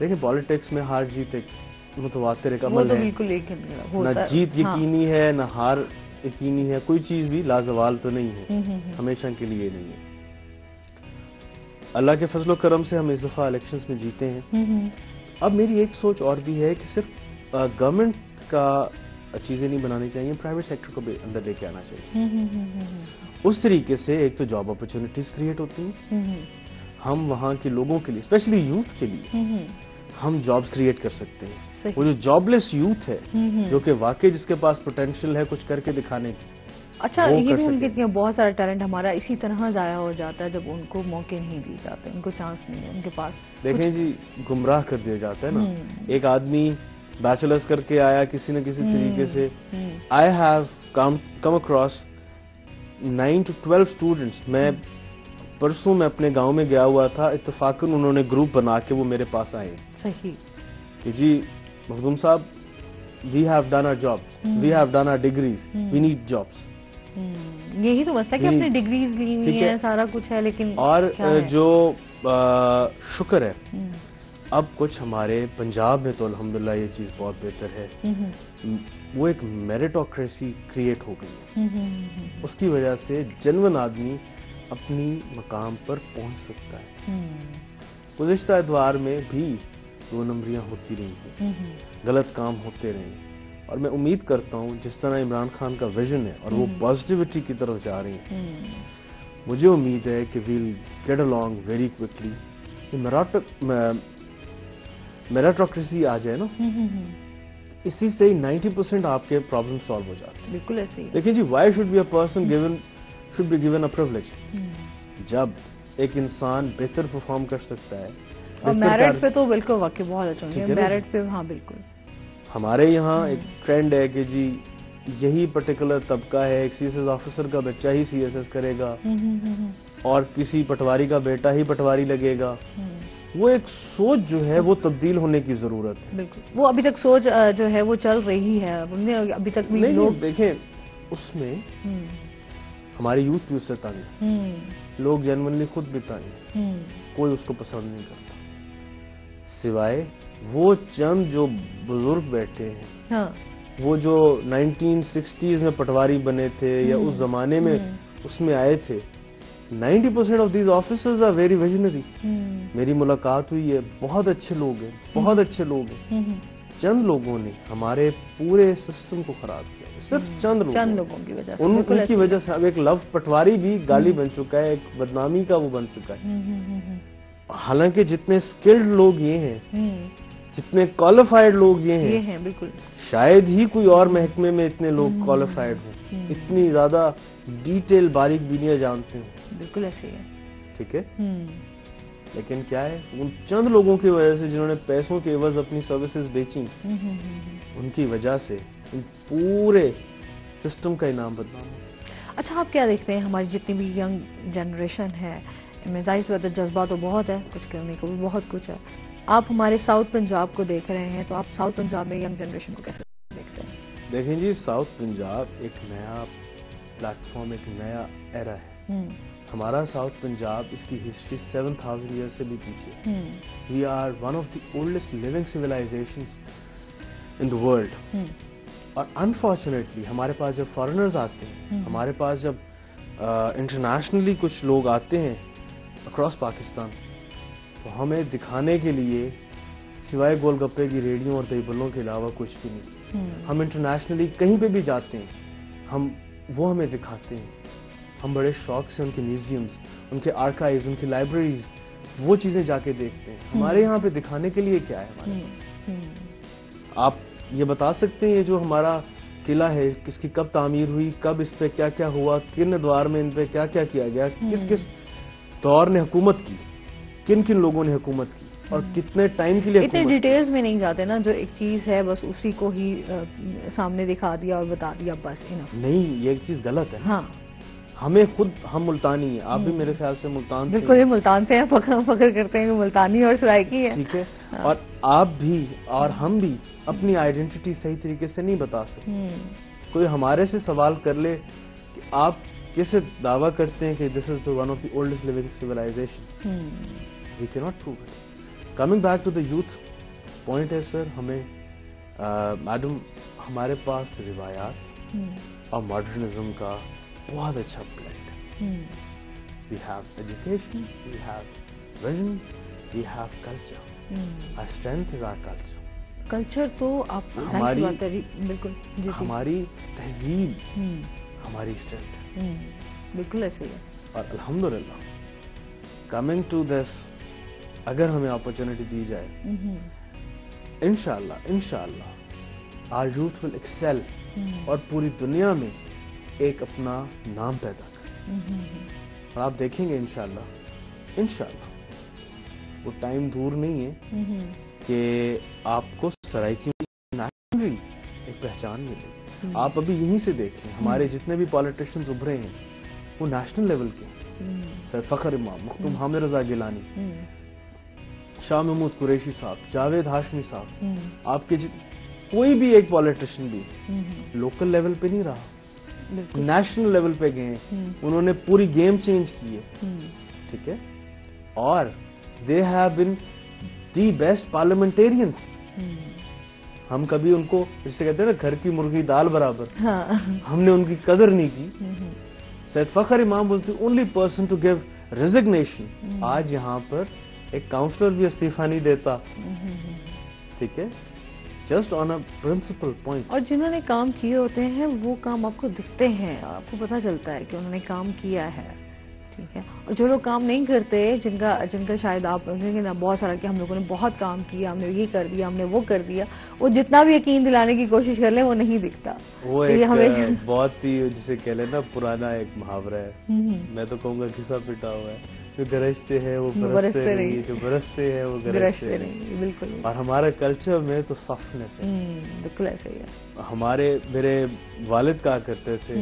دیکھیں پالیٹکس میں ہار جیت ایک متواتر ایک عمل ہے۔ نہ جیت ہاں۔ یقینی ہے نہ ہار یقینی ہے کوئی چیز بھی لازوال تو نہیں ہے۔ ہمیشہ کے لیے نہیں ہے۔ اللہ کے فضل و کرم سے ہم اس دفعہ الیکشنز میں جیتے ہیں۔ اب میری ایک سوچ اور بھی ہے کہ صرف گورنمنٹ کا چیزیں نہیں بنانی چاہیے پرائیویٹ سیکٹر کو بھی اندر لے کے آنا چاہیے۔ اس طریقے سے ایک تو جاب اپرچونیٹیز کریٹ ہوتی ہیں۔ ہم وہاں کے لوگوں کے لیے اسپیشلی یوتھ کے لیے ہم جابز کریٹ کر سکتے ہیں۔ وہ جو جاب لیس یوتھ ہے جو کہ واقعی جس کے پاس پوٹینشیل ہے کچھ کر کے دکھانے کی اچھا یہ بھی۔ کہتے ہیں۔ بہت سارا ٹیلنٹ ہمارا اسی طرح ضائع ہو جاتا ہے جب ان کو موقع نہیں دی جاتے ان کو چانس نہیں ہے ان کے پاس دیکھیں جی گمراہ کر دیا جاتا ہے نا۔ ایک آدمی بیچلرز کر کے آیا کسی نہ کسی طریقے سے I have come across nine to twelve students میں پرسوں میں اپنے گاؤں میں گیا ہوا تھا اتفاقاً انہوں نے گروپ بنا کے وہ میرے پاس آئے صحیح کہ جی مخدوم صاحب we have done our job. We have done our degrees. We need jobs یہی تو مسئلہ کہ۔ اپنی ڈگریز لی ہوئی۔ ہیں سارا کچھ ہے لیکن اور؟ جو شکر ہے اب کچھ ہمارے پنجاب میں تو الحمدللہ یہ چیز بہت بہتر ہے۔ وہ ایک میرٹوکریسی کریٹ ہو گئی ہے۔ اس کی وجہ سے جنون آدمی اپنی مقام پر پہنچ سکتا ہے۔ گزشتہ ادوار میں بھی دو نمبریاں ہوتی رہی ہیں۔ غلط کام ہوتے رہے ہیں۔ اور میں امید کرتا ہوں جس طرح عمران خان کا ویژن ہے اور وہ۔ پازیٹیوٹی کی طرف جا رہی ہیں۔ مجھے امید ہے کہ we'll get along very quickly meritocracy آ جائے نا اسی سے نائنٹی پرسینٹ آپ کے پرابلم سالو ہو جاتے ہیں۔ بالکل ایسے لیکن جی why should be a person given should be given a privilege. جب ایک انسان بہتر پرفارم کر سکتا ہے اور میرٹ پہ تو بالکل واقعی بہت اچھا ہوں۔ ہے نا جی؟ میرٹ پہ ہاں بالکل۔ ہمارے یہاں ایک ٹرینڈ ہے کہ جی یہی پرٹیکولر طبقہ ہے۔ ایک سی ایس ایس آفیسر کا بچہ ہی سی ایس ایس کرے گا۔ اور کسی پٹواری کا بیٹا ہی پٹواری لگے گا۔ وہ ایک سوچ جو ہے وہ تبدیل ہونے کی ضرورت ہے۔ بالکل۔ وہ ابھی تک سوچ جو ہے وہ چل رہی ہے۔ ابھی تک بھی لوگ دیکھیں اس میں ہماری یوتھ بھی اس سے تنگ ہے۔ ہوں، لوگ جنونلی خود بھی تنگ ہوں، کوئی اس کو پسند نہیں کرتا۔ سوائے وہ چند جو بزرگ بیٹھے ہیں۔ ہاں۔ وہ جو نائنٹین سکسٹیز میں پٹواری بنے تھے یا اس زمانے میں اس میں آئے تھے۔ Ninety percent of these officers are very visionary. میری ملاقات ہوئی ہے بہت اچھے لوگ ہیں بہت اچھے لوگ ہیں۔ چند لوگوں نے ہمارے پورے سسٹم کو خراب کیا صرف چند لوگ چند لوگوں کی وجہ سے ان کی وجہ سے اب ایک لفظ پٹواری بھی گالی بن چکا ہے ایک بدنامی کا وہ بن چکا ہے۔ حالانکہ جتنے اسکلڈ لوگ یہ ہیں جتنے کوالیفائڈ لوگ یہ یہ ہیں بالکل۔ شاید ہی کوئی اور محکمے میں اتنے لوگ کوالیفائڈ ہوں۔ اتنی زیادہ ڈیٹیل باریک بینیاں جانتے ہوں۔ بالکل ایسے ہی ہے۔ ٹھیک ہے؟ لیکن کیا ہے؟ ان چند لوگوں کی وجہ سے جنہوں نے پیسوں کے عوض اپنی سروسز بیچی ہوں، ہوں، ہوں، ہوں۔ ان کی وجہ سے ان پورے سسٹم کا انعام بدنام اچھا آپ کیا دیکھتے ہیں؟ ہماری جتنی بھی ینگ جنریشن ہے ظاہر سی جذبہ تو بہت ہے کچھ کرنے کو بھی بہت کچھ ہے۔ آپ ہمارے ساؤتھ پنجاب کو دیکھ رہے ہیں تو آپ ساؤتھ پنجاب میں ینگ جنریشن کو کیسے دیکھتے ہیں؟ دیکھیں جی ساؤتھ پنجاب ایک نیا پلیٹ فارم ایک نیا ایرا ہے۔ ہمارا ساؤتھ پنجاب اس کی ہسٹری سیون تھاؤزینڈ ایئر سے بھی پیچھے we are one of the oldest living civilization in the world اور انفارچونیٹلی ہمارے پاس جب فارنرز آتے ہیں ہم۔ ہمارے پاس جب انٹرنیشنلی کچھ لوگ آتے ہیں اکراس پاکستان تو ہمیں دکھانے کے لیے سوائے گول گپے کی ریڑھیوں اور دہی بلوں کے علاوہ کچھ بھی نہیں۔ ہم انٹرنیشنلی کہیں پہ بھی جاتے ہیں ہم وہ ہمیں دکھاتے ہیں۔ ہم بڑے شوق سے ان کے میوزیمز ان کے آرکائیوز ان کی لائبریریز وہ چیزیں جا کے دیکھتے ہیں۔ ہمارے یہاں پہ دکھانے کے لیے کیا ہے ہمارے پاس؟ آپ یہ بتا سکتے ہیں یہ جو ہمارا قلعہ ہے کس کی کب تعمیر ہوئی کب اس پہ کیا کیا ہوا کن ادوار میں ان پہ کیا کیا کیا گیا کس کس دور نے حکومت کی؟ کن کن لوگوں نے حکومت کی اور کتنے ٹائم کے لیے اتنے؟ ڈیٹیلز میں نہیں جاتے نا جو ایک چیز ہے بس اسی کو ہی سامنے دکھا دیا اور بتا دیا بس۔ نہیں یہ ایک چیز غلط ہے۔ ہاں۔ ہمیں خود ہم ملتانی ہیں۔ آپ بھی میرے خیال سے ملتان سے بالکل ملتان سے ہیں فخر فخر کرتے ہیں کہ ملتانی اور سرائکی ہے ٹھیک ہے۔ اور آپ بھی اور ہم بھی اپنی آئیڈینٹی صحیح طریقے سے نہیں بتا سکتے۔ کوئی ہمارے سے سوال کر لے کہ آپ کیسے دعویٰ کرتے ہیں کہ this is one of the oldest living civilization ہوں، we key not it coming back to the youth point ہے سر ہمیں میڈم ہمارے پاس روایات ہوں، اور ماڈرنزم کا بہت اچھا بلینڈ ہے. We have education we have vision we have culture. Our strength is our culture culture تو آپ ہماری- بالکل. جی جی. ہماری تہذیب ہوں، ہماری اسٹرینتھ بالکل ایسے ہی ہے۔ اور الحمدللہ کمنگ ٹو دس اگر ہمیں اپرچونٹی دی جائے انشاءاللہ انشاءاللہ آر یوتھ ول ایکسل اور پوری دنیا میں ایک اپنا نام پیدا ہوں، اور آپ دیکھیں گے انشاءاللہ انشاءاللہ وہ ٹائم دور نہیں ہے کہ آپ کو سرائکی ایک پہچان ملے گی۔ آپ ابھی یہیں سے دیکھیں ہمارے جتنے بھی پالیٹیشنز ابھرے ہیں وہ نیشنل لیول کے ہیں۔ سر فخر امام مختوم حامد رضا گیلانی شاہ محمود قریشی صاحب جاوید ہاشمی صاحب آپ کے کوئی بھی ایک پالیٹیشین بھی لوکل لیول پہ نہیں رہا۔ نیشنل لیول پہ گئے۔ انہوں نے پوری گیم چینج کی ہے۔ ٹھیک ہے؟ اور they have been the best parliamentarians ہم کبھی ان کو جسے کہتے ہیں نا گھر کی مرغی دال برابر۔ ہاں۔ ہم نے ان کی قدر نہیں کی۔ Syed Fakhar Imam was the only person to give resignation آج یہاں پر ایک کاؤنسلر بھی استعفی نہیں دیتا۔ ٹھیک ہے؟ Just on a principle point اور جنہوں نے کام کیے ہوتے ہیں وہ کام آپ کو دکھتے ہیں۔ آپ کو پتہ چلتا ہے کہ انہوں نے کام کیا ہے۔ ٹھیک ہے۔ اور جو لوگ کام نہیں کرتے جن کا جن کا شاید آپ نا بہت سارا کہ ہم لوگوں نے بہت کام کیا ہم نے یہ کر دیا ہم نے وہ کر دیا وہ جتنا بھی یقین دلانے کی کوشش کر لیں وہ نہیں دکھتا۔ وہ ایک بہت ہی جسے کہہ لیں نا پرانا ایک محاورہ ہے۔ میں تو کہوں گا کسا پٹا ہوا ہے۔ جو گرجتے ہیں وہ برستے نہیں۔ جو برستے ہیں وہ گرجتے نہیں بالکل۔ اور ہمارے کلچر میں تو سافٹنس ہے۔ بالکل ایسے ہی ہے۔ ہمارے میرے والد کہا کرتے تھے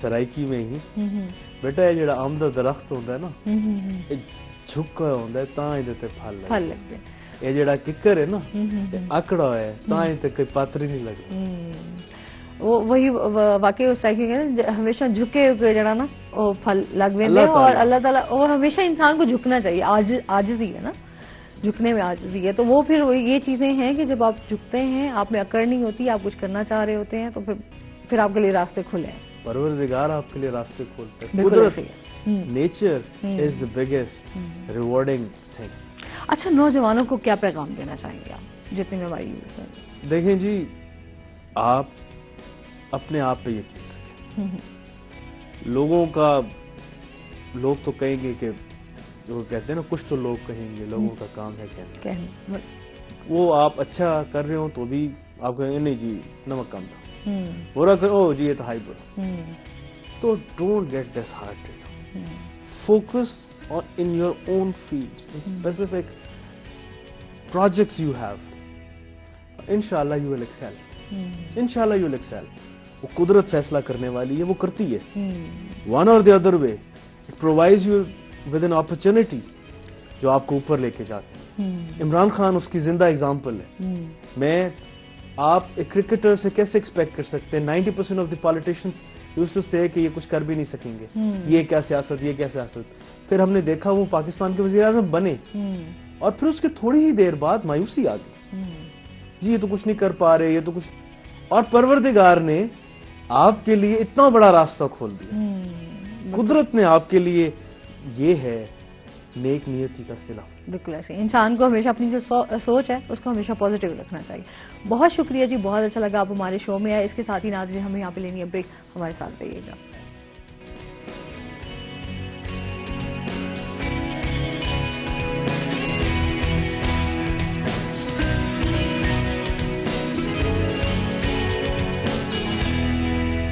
سرائکی میں ہی۔ بیٹا یہ جڑا آمدہ درخت ہوندہ ہے نا جھکا ہوندہ ہے تاں ہی دیتے پھل لگتے ہیں یہ جڑا ککر ہے نا اکڑا ہے تاں ادھے کوئی پاتری نہیں لگتے وہی واقعی اس طرح کی ہمیشہ جھکے ہوئے جڑا نا وہ پھل لگ اور اللہ تعالیٰ وہ ہمیشہ انسان کو جھکنا چاہیے عاجزی ہے نا۔ جھکنے میں عاجزی ہے۔ تو وہ پھر یہ چیزیں ہیں کہ جب آپ جھکتے ہیں آپ میں اکڑ نہیں ہوتی آپ کچھ کرنا چاہ رہے ہوتے ہیں تو پھر پھر آپ کے لیے راستے کھلے ہیں۔ پروردگار آپ کے لیے راستے کھولتا ہے. قدرت nature is the biggest rewarding thing اچھا نوجوانوں کو کیا پیغام دینا چاہیں گے آپ؟ جتنے ہماری یوتھ ہیں. دیکھیں جی آپ اپنے آپ پہ یقین رکھیں. لوگوں کا لوگ تو کہیں گے کہ جو کہتے ہیں نا کچھ تو لوگ کہیں گے لوگوں کا کام ہے کہنے وہ آپ اچھا کر رہے ہوں تو بھی آپ کہیں گے نہیں جی نمک کام تھا. Hmm. برا کہ جی یہ تو ہائی برا hmm. تو don't get disheart focus on in your own field specific projects you have ان شاء اللہ یو ول ایکسل ان شاء اللہ یو ول ایکسل وہ قدرت فیصلہ کرنے والی ہے وہ کرتی ہے۔ One or the other way it provides you with an opportunity جو آپ کو اوپر لے کے جاتی ہے hmm. عمران خان اس کی زندہ اگزامپل ہے۔ میں آپ ایک کرکٹر سے کیسے ایکسپیکٹ کر سکتے ہیں؟ Ninety percent of the politicians use to say کہ یہ کچھ کر بھی نہیں سکیں گے۔ یہ کیا سیاست یہ کیا سیاست۔ پھر ہم نے دیکھا وہ پاکستان کے وزیر اعظم بنے۔ اور پھر اس کے تھوڑی ہی دیر بعد مایوسی آ گئی۔ جی یہ تو کچھ نہیں کر پا رہے یہ تو کچھ۔ اور پروردگار نے آپ کے لیے اتنا بڑا راستہ کھول دیا۔ قدرت نے آپ کے لیے یہ ہے نیک نیتی کا صلح بالکل ایسے انسان کو ہمیشہ اپنی جو سوچ ہے، اس کو ہمیشہ پوزیٹیو رکھنا چاہیے۔ بہت شکریہ جی بہت اچھا لگا آپ ہمارے شو میں آئے۔ اس کے ساتھ ہی ناظرین، ہمیں یہاں پہ لینی ہے بریک۔ ہمارے ساتھ رہیے گا۔